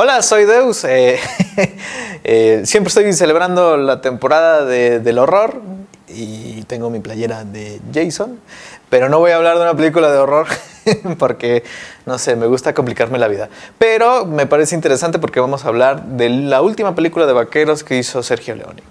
Hola, soy Deus. Eh, eh, siempre estoy celebrando la temporada del horror y tengo mi playera de Jason, pero no voy a hablar de una película de horror porque, no sé, me gusta complicarme la vida. Pero me parece interesante porque vamos a hablar de la última película de vaqueros que hizo Sergio Leone.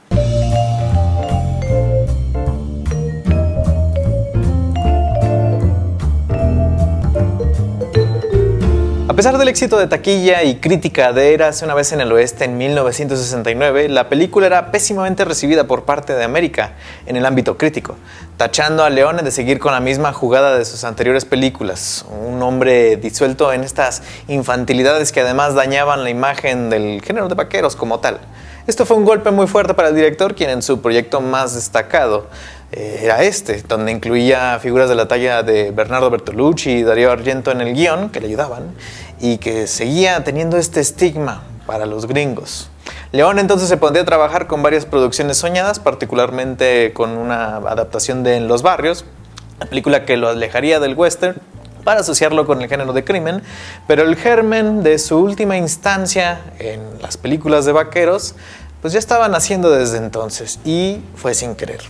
Pesar del éxito de taquilla y crítica de Eras una vez en el oeste en 1969, la película era pésimamente recibida por parte de América en el ámbito crítico, tachando a Leone de seguir con la misma jugada de sus anteriores películas, un hombre disuelto en estas infantilidades que además dañaban la imagen del género de vaqueros como tal. Esto fue un golpe muy fuerte para el director, quien en su proyecto más destacado eh, era este, donde incluía figuras de la talla de Bernardo Bertolucci y Darío Argento en el guion, que le ayudaban, y que seguía teniendo este estigma para los gringos. León entonces se pondría a trabajar con varias producciones soñadas, particularmente con una adaptación de En los barrios, la película que lo alejaría del western para asociarlo con el género de crimen, pero el germen de su última instancia en las películas de vaqueros pues ya estaban haciendo desde entonces y fue sin querer.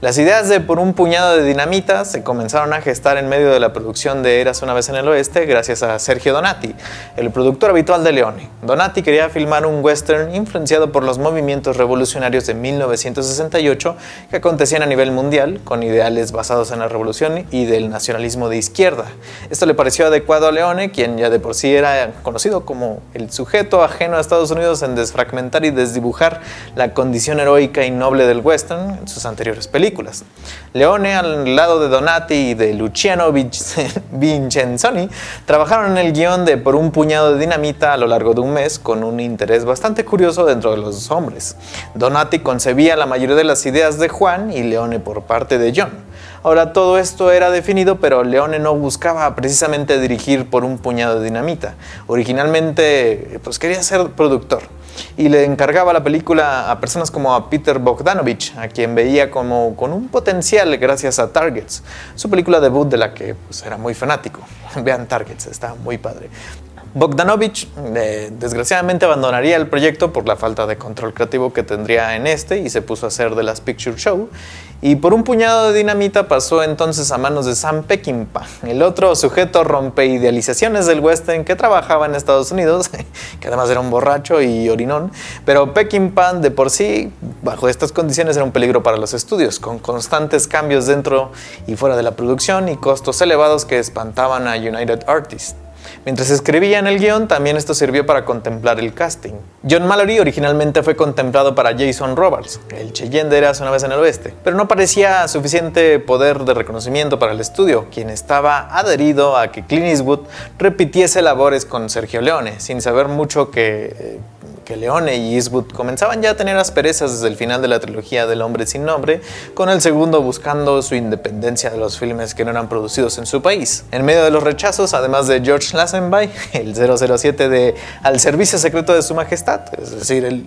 Las ideas de por un puñado de dinamita se comenzaron a gestar en medio de la producción de Eras una vez en el oeste gracias a Sergio Donati, el productor habitual de Leone. Donati quería filmar un western influenciado por los movimientos revolucionarios de 1968 que acontecían a nivel mundial, con ideales basados en la revolución y del nacionalismo de izquierda. Esto le pareció adecuado a Leone, quien ya de por sí era conocido como el sujeto ajeno a Estados Unidos en desfragmentar y desdibujar la condición heroica y noble del western en sus anteriores películas. Leone, al lado de Donati y de Luciano Vincenzoni, trabajaron en el guion de Por un puñado de dinamita a lo largo de un mes con un interés bastante curioso dentro de los hombres. Donati concebía la mayoría de las ideas de Juan y Leone por parte de John. Ahora todo esto era definido, pero Leone no buscaba precisamente dirigir por un puñado de dinamita. Originalmente pues quería ser productor y le encargaba la película a personas como a Peter Bogdanovich, a quien veía como con un potencial gracias a Targets, su película debut de la que pues, era muy fanático. Vean Targets, está muy padre. Bogdanovich eh, desgraciadamente abandonaría el proyecto por la falta de control creativo que tendría en este y se puso a hacer de las Picture Show. Y por un puñado de dinamita pasó entonces a manos de Sam Peckinpah, el otro sujeto rompe idealizaciones del western que trabajaba en Estados Unidos, que además era un borracho y orinón. Pero Peckinpah de por sí, bajo estas condiciones, era un peligro para los estudios, con constantes cambios dentro y fuera de la producción y costos elevados que espantaban a United Artists. Mientras escribía en el guion, también esto sirvió para contemplar el casting. John Mallory originalmente fue contemplado para Jason Roberts, el Cheyenne de Eras una vez en el oeste, pero no parecía suficiente poder de reconocimiento para el estudio, quien estaba adherido a que Clint Eastwood repitiese labores con Sergio Leone, sin saber mucho que eh, que Leone y Eastwood comenzaban ya a tener asperezas desde el final de la trilogía del hombre sin nombre, con el segundo buscando su independencia de los filmes que no eran producidos en su país. En medio de los rechazos, además de George Lazenby, el 007 de Al Servicio Secreto de Su Majestad, es decir, el,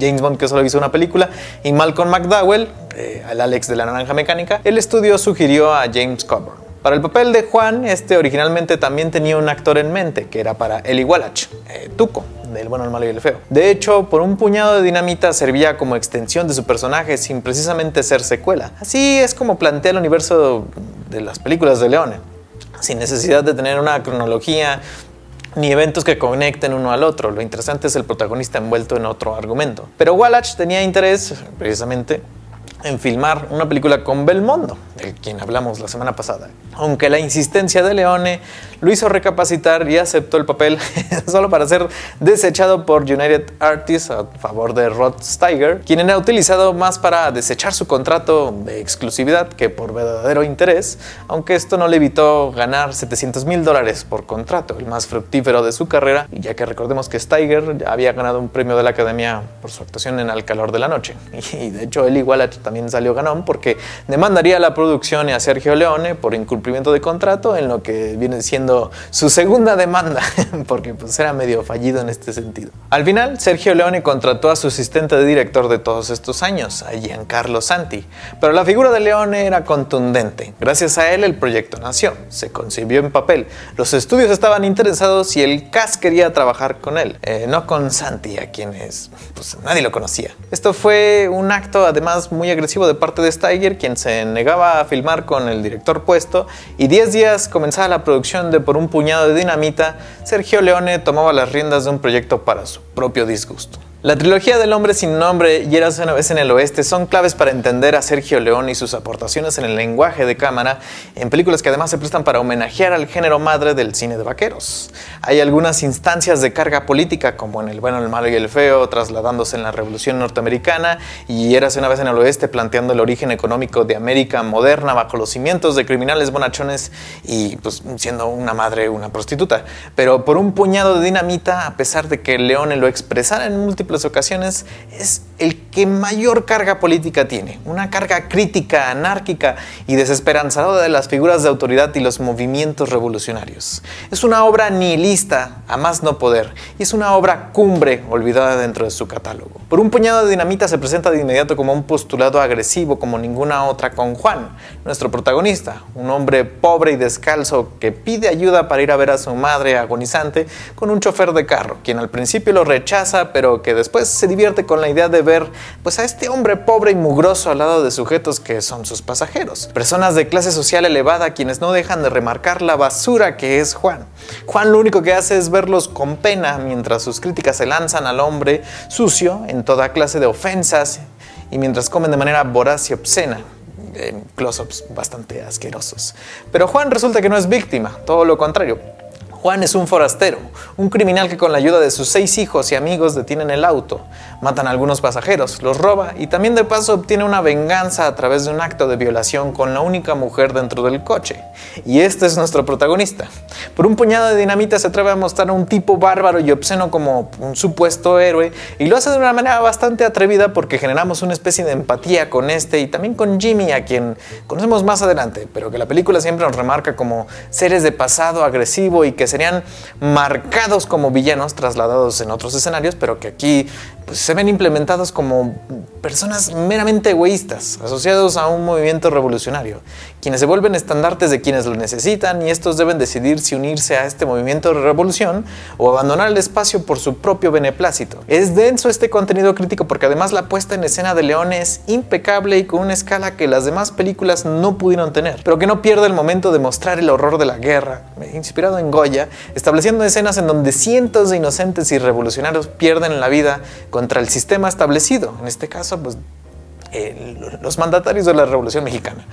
James Bond que solo hizo una película, y Malcolm McDowell, eh, el Alex de la Naranja Mecánica, el estudio sugirió a James Coburn. Para el papel de Juan, este originalmente también tenía un actor en mente, que era para Eli Wallach, eh, Tuco, del bueno, el malo y el feo. De hecho, por un puñado de dinamita servía como extensión de su personaje sin precisamente ser secuela. Así es como plantea el universo de las películas de Leone, sin necesidad de tener una cronología ni eventos que conecten uno al otro. Lo interesante es el protagonista envuelto en otro argumento. Pero Wallach tenía interés, precisamente, en filmar una película con Belmondo, de quien hablamos la semana pasada. Aunque la insistencia de Leone lo hizo recapacitar y aceptó el papel solo para ser desechado por United Artists a favor de Rod Steiger, quien era utilizado más para desechar su contrato de exclusividad que por verdadero interés, aunque esto no le evitó ganar 700 mil dólares por contrato, el más fructífero de su carrera, ya que recordemos que Steiger ya había ganado un premio de la Academia por su actuación en Al calor de la noche. Y de hecho, él igual también también salió ganón porque demandaría a la producción y a Sergio Leone por incumplimiento de contrato en lo que viene siendo su segunda demanda, porque pues era medio fallido en este sentido. Al final, Sergio Leone contrató a su asistente de director de todos estos años, a Giancarlo Santi, pero la figura de Leone era contundente. Gracias a él el proyecto nació, se concibió en papel, los estudios estaban interesados y el cast quería trabajar con él, eh, no con Santi, a quienes pues, nadie lo conocía. Esto fue un acto además muy agresivo de parte de Steiger, quien se negaba a filmar con el director puesto, y 10 días comenzaba la producción de Por un puñado de dinamita, Sergio Leone tomaba las riendas de un proyecto para su propio disgusto. La trilogía del hombre sin nombre y Eras una vez en el oeste son claves para entender a Sergio Leone y sus aportaciones en el lenguaje de cámara en películas que además se prestan para homenajear al género madre del cine de vaqueros. Hay algunas instancias de carga política como en El bueno, el malo y el feo trasladándose en la Revolución Norteamericana y Eras una vez en el oeste planteando el origen económico de América moderna bajo los cimientos de criminales bonachones y pues siendo una madre una prostituta. Pero por un puñado de dinamita, a pesar de que Leone lo expresara en múltiples ocasiones, es el que mayor carga política tiene, una carga crítica, anárquica y desesperanzadora de las figuras de autoridad y los movimientos revolucionarios. Es una obra nihilista, a más no poder, y es una obra cumbre olvidada dentro de su catálogo. Por un puñado de dinamita se presenta de inmediato como un postulado agresivo como ninguna otra con Juan, nuestro protagonista, un hombre pobre y descalzo que pide ayuda para ir a ver a su madre agonizante con un chofer de carro, quien al principio lo rechaza, pero que después se divierte con la idea de ver pues a este hombre pobre y mugroso al lado de sujetos que son sus pasajeros. Personas de clase social elevada quienes no dejan de remarcar la basura que es Juan. Juan lo único que hace es verlos con pena mientras sus críticas se lanzan al hombre sucio en toda clase de ofensas y mientras comen de manera voraz y obscena en close-ups bastante asquerosos. Pero Juan resulta que no es víctima, todo lo contrario. Juan es un forastero, un criminal que con la ayuda de sus seis hijos y amigos detienen el auto, matan a algunos pasajeros, los roba y también de paso obtiene una venganza a través de un acto de violación con la única mujer dentro del coche. Y este es nuestro protagonista. Por un puñado de dinamita se atreve a mostrar a un tipo bárbaro y obsceno como un supuesto héroe y lo hace de una manera bastante atrevida porque generamos una especie de empatía con este y también con Jimmy a quien conocemos más adelante, pero que la película siempre nos remarca como seres de pasado agresivo y que serían marcados como villanos trasladados en otros escenarios, pero que aquí pues, se ven implementados como personas meramente egoístas, asociados a un movimiento revolucionario, quienes se vuelven estandartes de quienes lo necesitan y estos deben decidir si unirse a este movimiento de revolución o abandonar el espacio por su propio beneplácito. Es denso este contenido crítico porque además la puesta en escena de León es impecable y con una escala que las demás películas no pudieron tener, pero que no pierde el momento de mostrar el horror de la guerra, inspirado en Goya, estableciendo escenas en donde cientos de inocentes y revolucionarios pierden la vida contra el sistema establecido, en este caso pues, los mandatarios de la Revolución Mexicana.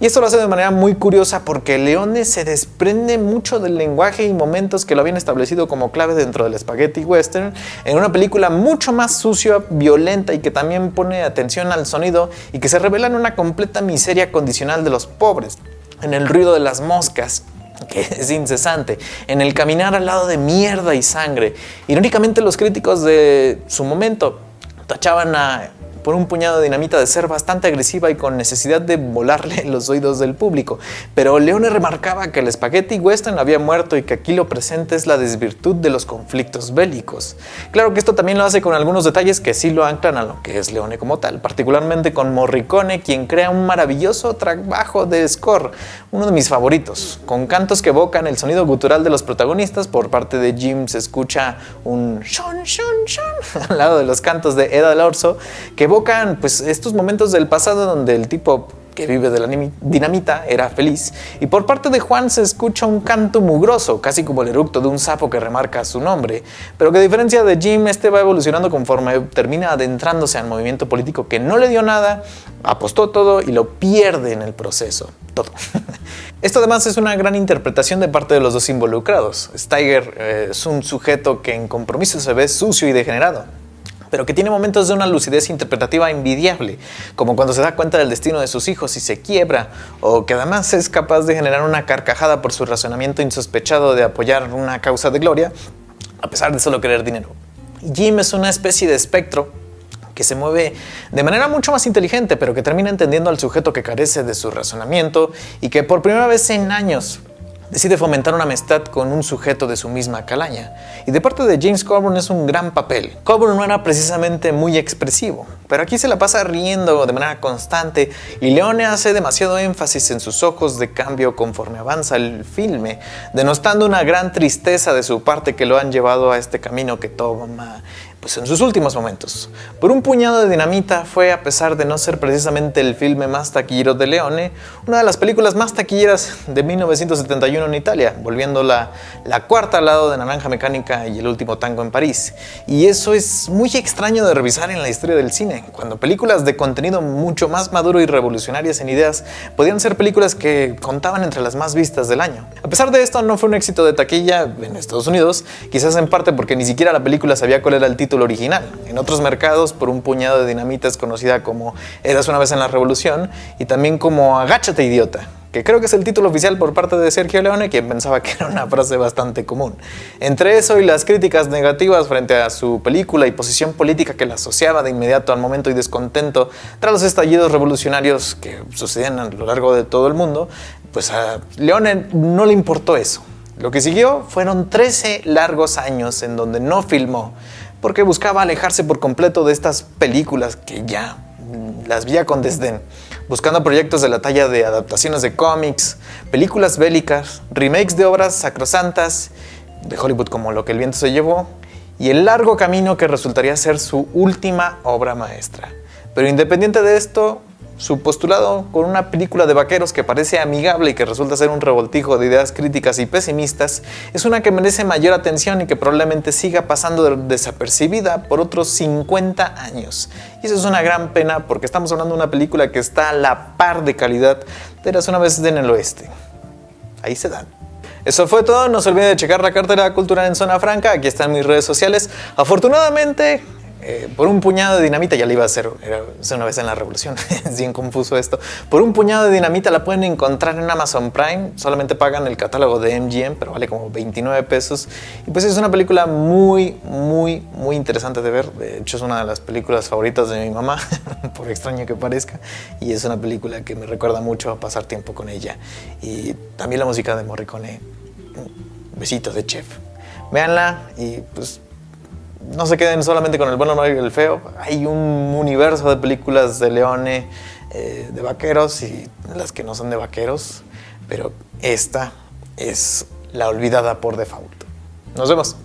Y esto lo hace de manera muy curiosa porque Leone se desprende mucho del lenguaje y momentos que lo habían establecido como clave dentro del spaghetti western en una película mucho más sucia, violenta y que también pone atención al sonido y que se revela en una completa miseria condicional de los pobres, en el ruido de las moscas, que es incesante, en el caminar al lado de mierda y sangre. Irónicamente los críticos de su momento tachaban a por un puñado de dinamita de ser bastante agresiva y con necesidad de volarle los oídos del público. Pero Leone remarcaba que el spaghetti western había muerto y que aquí lo presente es la desvirtud de los conflictos bélicos. Claro que esto también lo hace con algunos detalles que sí lo anclan a lo que es Leone como tal, particularmente con Morricone, quien crea un maravilloso trabajo de score, uno de mis favoritos, con cantos que evocan el sonido gutural de los protagonistas. Por parte de Jim se escucha un shon, shon, shon al lado de los cantos de Eda Lorso, que evoca pues estos momentos del pasado donde el tipo que vive de la dinamita era feliz, y por parte de Juan se escucha un canto mugroso, casi como el eructo de un sapo que remarca su nombre, pero que a diferencia de Jim, este va evolucionando conforme termina adentrándose al movimiento político que no le dio nada, apostó todo y lo pierde en el proceso, todo. Esto además es una gran interpretación de parte de los dos involucrados. Steiger eh, es un sujeto que en compromiso se ve sucio y degenerado pero que tiene momentos de una lucidez interpretativa envidiable, como cuando se da cuenta del destino de sus hijos y se quiebra, o que además es capaz de generar una carcajada por su razonamiento insospechado de apoyar una causa de gloria, a pesar de solo querer dinero. Jim es una especie de espectro que se mueve de manera mucho más inteligente, pero que termina entendiendo al sujeto que carece de su razonamiento y que por primera vez en años decide fomentar una amistad con un sujeto de su misma calaña. Y de parte de James Coburn es un gran papel. Coburn no era precisamente muy expresivo, pero aquí se la pasa riendo de manera constante y Leone hace demasiado énfasis en sus ojos de cambio conforme avanza el filme, denostando una gran tristeza de su parte que lo han llevado a este camino que toma pues en sus últimos momentos. Por un puñado de dinamita fue, a pesar de no ser precisamente el filme más taquillero de Leone, una de las películas más taquilleras de 1971 en Italia, volviendo la, la cuarta al lado de Naranja Mecánica y El último tango en París. Y eso es muy extraño de revisar en la historia del cine, cuando películas de contenido mucho más maduro y revolucionarias en ideas podían ser películas que contaban entre las más vistas del año. A pesar de esto, no fue un éxito de taquilla en Estados Unidos, quizás en parte porque ni siquiera la película sabía cuál era el título original. En otros mercados, por un puñado de dinamita es conocida como Eras una vez en la Revolución y también como Agáchate, idiota, que creo que es el título oficial por parte de Sergio Leone, quien pensaba que era una frase bastante común. Entre eso y las críticas negativas frente a su película y posición política que la asociaba de inmediato al momento y descontento tras los estallidos revolucionarios que sucedían a lo largo de todo el mundo, pues a Leone no le importó eso. Lo que siguió fueron 13 largos años en donde no filmó, porque buscaba alejarse por completo de estas películas que ya las veía con desdén, buscando proyectos de la talla de adaptaciones de cómics, películas bélicas, remakes de obras sacrosantas de Hollywood como Lo que el viento se llevó, y el largo camino que resultaría ser su última obra maestra. Pero independiente de esto, su postulado con una película de vaqueros que parece amigable y que resulta ser un revoltijo de ideas críticas y pesimistas, es una que merece mayor atención y que probablemente siga pasando desapercibida por otros 50 años. Y eso es una gran pena porque estamos hablando de una película que está a la par de calidad de las una vez en el oeste. Ahí se dan. Eso fue todo, no se olviden de checar la cartera cultural en Zona Franca, aquí están mis redes sociales. Afortunadamente, eh, por un puñado de dinamita, ya le iba a hacer era, una vez en la revolución, es bien confuso esto. Por un puñado de dinamita la pueden encontrar en Amazon Prime, solamente pagan el catálogo de MGM, pero vale como 29 pesos. Y pues es una película muy, muy, muy interesante de ver. De hecho, es una de las películas favoritas de mi mamá, por extraño que parezca. Y es una película que me recuerda mucho a pasar tiempo con ella. Y también la música de Morricone, besitos de chef. Véanla y pues no se queden solamente con el bueno, no y el feo. Hay un universo de películas de Leone, eh, de vaqueros y las que no son de vaqueros, pero esta es la olvidada por default. Nos vemos.